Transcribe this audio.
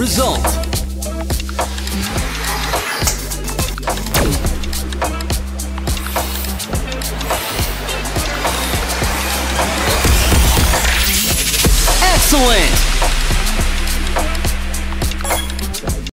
result. Excellent!